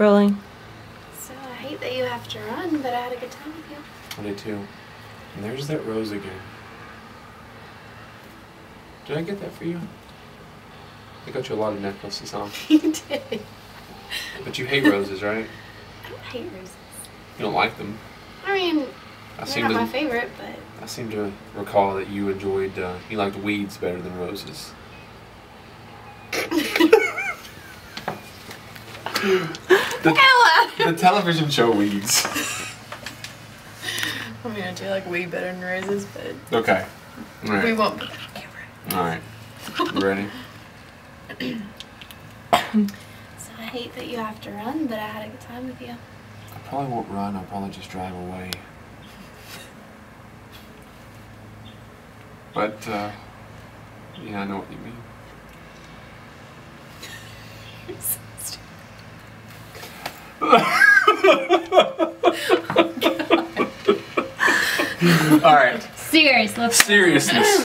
Rolling. So I hate that you have to run, but I had a good time with you. I did too. And there's that rose again. Did I get that for you? I got you a lot of necklaces, huh? you did. But you hate roses, right? I don't hate roses. You don't like them. I mean, I they're seem not to. my favorite, but I seem to recall that you enjoyed. Uh, you liked weeds better than roses. the, Ella! the television show Weeds. I mean, I do like weed better than roses, but Okay. All we won't that on camera. All right. You ready? So I hate that you have to run, but I had a good time with you. I probably won't run. I'll probably just drive away. But uh, yeah, I know what you mean. Oh, All right. Serious. Let's Seriousness.